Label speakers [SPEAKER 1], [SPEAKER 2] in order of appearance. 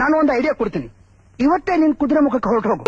[SPEAKER 1] ನಾನು ಒಂದು ಐಡಿಯಾ ಕೊಡ್ತೀನಿ. ಇವತ್ತೇ ನಿನ್ ಕುದುರೆ ಮುಖಕ್ಕೆ ಹೊರಟು ಹೋಗು